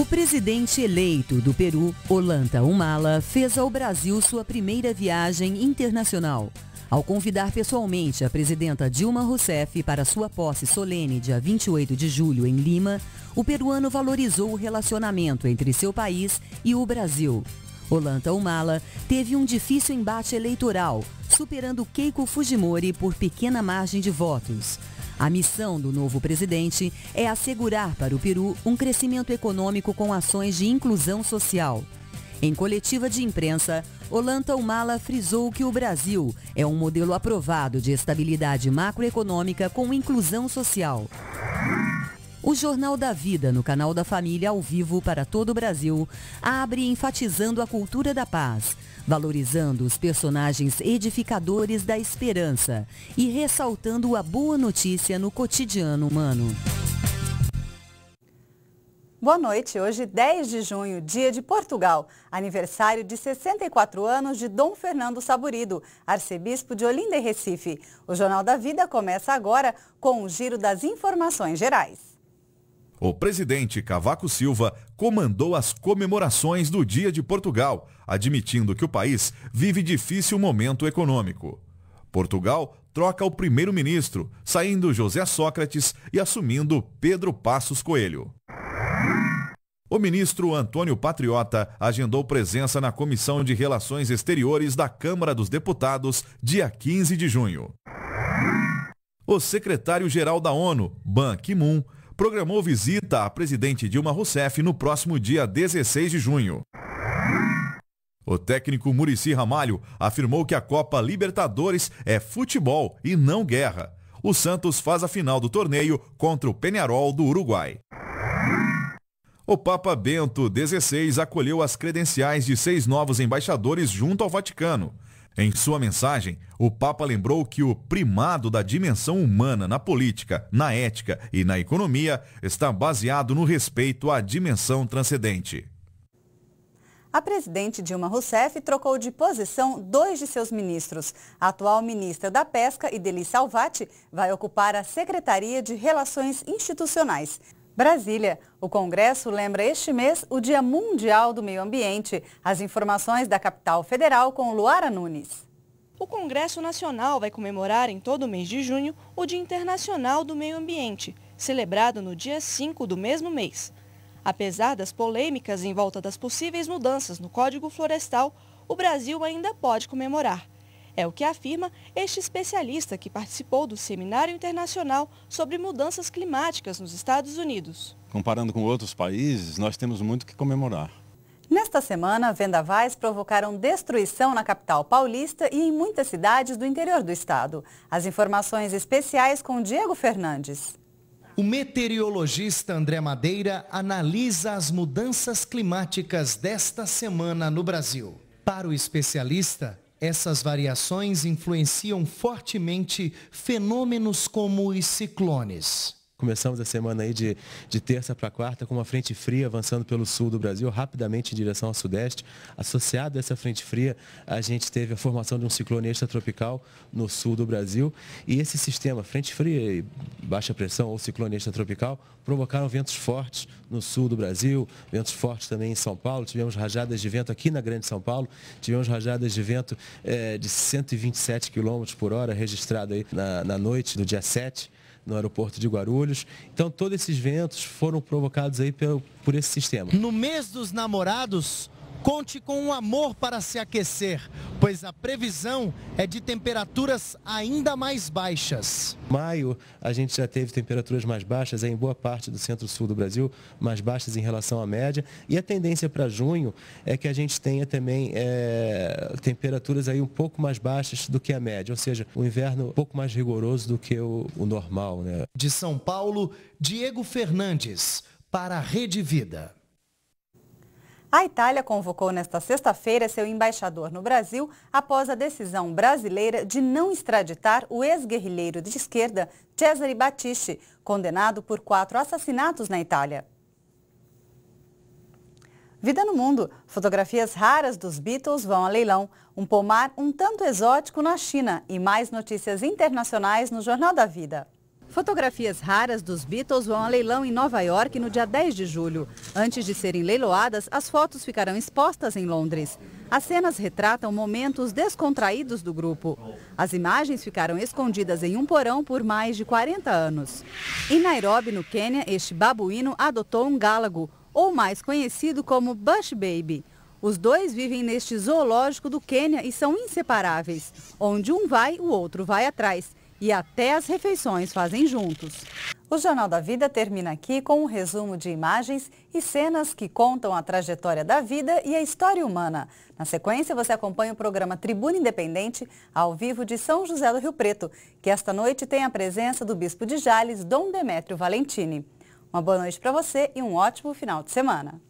O presidente eleito do Peru, Olanta Humala, fez ao Brasil sua primeira viagem internacional. Ao convidar pessoalmente a presidenta Dilma Rousseff para sua posse solene dia 28 de julho em Lima, o peruano valorizou o relacionamento entre seu país e o Brasil. Olanta Humala teve um difícil embate eleitoral, superando Keiko Fujimori por pequena margem de votos. A missão do novo presidente é assegurar para o Peru um crescimento econômico com ações de inclusão social. Em coletiva de imprensa, Olanta Humala frisou que o Brasil é um modelo aprovado de estabilidade macroeconômica com inclusão social. O Jornal da Vida, no canal da Família, ao vivo para todo o Brasil, abre enfatizando a cultura da paz, valorizando os personagens edificadores da esperança e ressaltando a boa notícia no cotidiano humano. Boa noite. Hoje, 10 de junho, dia de Portugal, aniversário de 64 anos de Dom Fernando Saburido, arcebispo de Olinda e Recife. O Jornal da Vida começa agora com o giro das informações gerais. O presidente Cavaco Silva comandou as comemorações do Dia de Portugal, admitindo que o país vive difícil momento econômico. Portugal troca o primeiro-ministro, saindo José Sócrates e assumindo Pedro Passos Coelho. O ministro Antônio Patriota agendou presença na Comissão de Relações Exteriores da Câmara dos Deputados dia 15 de junho. O secretário-geral da ONU, Ban Ki-moon, programou visita à presidente Dilma Rousseff no próximo dia 16 de junho. O técnico Murici Ramalho afirmou que a Copa Libertadores é futebol e não guerra. O Santos faz a final do torneio contra o Penharol do Uruguai. O Papa Bento XVI acolheu as credenciais de seis novos embaixadores junto ao Vaticano. Em sua mensagem, o Papa lembrou que o primado da dimensão humana na política, na ética e na economia está baseado no respeito à dimensão transcendente. A presidente Dilma Rousseff trocou de posição dois de seus ministros. A atual ministra da Pesca, Ideli Salvati, vai ocupar a Secretaria de Relações Institucionais. Brasília. O Congresso lembra este mês o Dia Mundial do Meio Ambiente. As informações da capital federal com Luara Nunes. O Congresso Nacional vai comemorar em todo o mês de junho o Dia Internacional do Meio Ambiente, celebrado no dia 5 do mesmo mês. Apesar das polêmicas em volta das possíveis mudanças no Código Florestal, o Brasil ainda pode comemorar. É o que afirma este especialista que participou do Seminário Internacional sobre Mudanças Climáticas nos Estados Unidos. Comparando com outros países, nós temos muito que comemorar. Nesta semana, vendavais provocaram destruição na capital paulista e em muitas cidades do interior do estado. As informações especiais com Diego Fernandes. O meteorologista André Madeira analisa as mudanças climáticas desta semana no Brasil. Para o especialista, essas variações influenciam fortemente fenômenos como os ciclones. Começamos a semana aí de, de terça para quarta com uma frente fria avançando pelo sul do Brasil, rapidamente em direção ao sudeste. Associado a essa frente fria, a gente teve a formação de um ciclone extratropical no sul do Brasil. E esse sistema, frente fria e baixa pressão ou ciclone extratropical, provocaram ventos fortes no sul do Brasil, ventos fortes também em São Paulo. Tivemos rajadas de vento aqui na Grande São Paulo, tivemos rajadas de vento é, de 127 km por hora registrado aí na, na noite do dia 7 no aeroporto de Guarulhos. Então, todos esses ventos foram provocados aí por, por esse sistema. No mês dos namorados, Conte com um amor para se aquecer, pois a previsão é de temperaturas ainda mais baixas. Maio, a gente já teve temperaturas mais baixas em boa parte do centro-sul do Brasil, mais baixas em relação à média. E a tendência para junho é que a gente tenha também é, temperaturas aí um pouco mais baixas do que a média, ou seja, o inverno um pouco mais rigoroso do que o, o normal. Né? De São Paulo, Diego Fernandes, para a Rede Vida. A Itália convocou nesta sexta-feira seu embaixador no Brasil após a decisão brasileira de não extraditar o ex-guerrilheiro de esquerda Cesare Battisti, condenado por quatro assassinatos na Itália. Vida no Mundo. Fotografias raras dos Beatles vão a leilão. Um pomar um tanto exótico na China e mais notícias internacionais no Jornal da Vida. Fotografias raras dos Beatles vão a leilão em Nova York no dia 10 de julho. Antes de serem leiloadas, as fotos ficarão expostas em Londres. As cenas retratam momentos descontraídos do grupo. As imagens ficaram escondidas em um porão por mais de 40 anos. Em Nairobi, no Quênia, este babuíno adotou um gálago, ou mais conhecido como Bush Baby. Os dois vivem neste zoológico do Quênia e são inseparáveis. Onde um vai, o outro vai atrás e até as refeições fazem juntos. O Jornal da Vida termina aqui com um resumo de imagens e cenas que contam a trajetória da vida e a história humana. Na sequência, você acompanha o programa Tribuna Independente, ao vivo de São José do Rio Preto, que esta noite tem a presença do Bispo de Jales, Dom Demétrio Valentini. Uma boa noite para você e um ótimo final de semana.